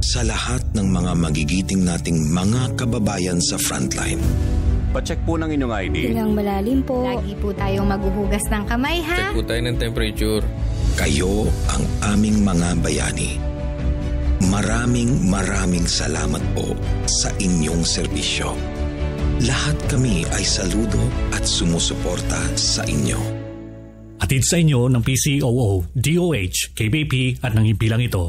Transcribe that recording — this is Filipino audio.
sa lahat ng mga magigiting nating mga kababayan sa frontline. Pacheck po ng inyong ID. Ilang malalim po. Lagi po tayong maghuhugas ng kamay, ha? Check po tayo ng temperature. Kayo ang aming mga bayani. Maraming maraming salamat po sa inyong serbisyo. Lahat kami ay saludo at sumusuporta sa inyo. Hatid sa inyo ng PCOO, DOH, KBP at ng ito.